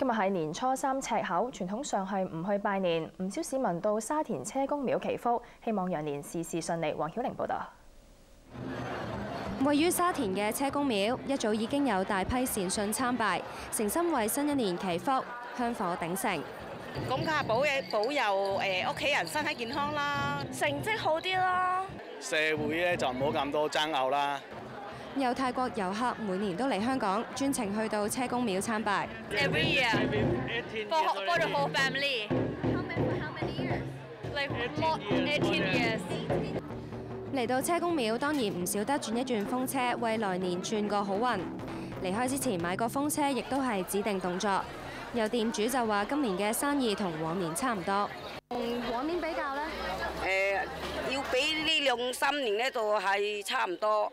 今日係年初三赤口，傳統上係唔去拜年，唔少市民到沙田車公廟祈福，希望羊年事事順利。黃曉玲報導。位於沙田嘅車公廟一早已經有大批善信參拜，誠心為新一年祈福，香火鼎盛。咁梗係保嘢保佑誒屋企人身體健康啦，成績好啲啦。社會咧就唔好咁多爭拗啦。有泰國遊客每年都嚟香港，專程去到車公廟參拜。Every year for for the whole family. How many for how many years? Like more 18 years. 嚟到車公廟，當然唔少得轉一轉風車，為來年轉個好運。離開之前買個風車，亦都係指定動作。有店主就話：今年嘅生意同往年差唔多。同往年比較呢？誒要比呢兩三年呢度係差唔多。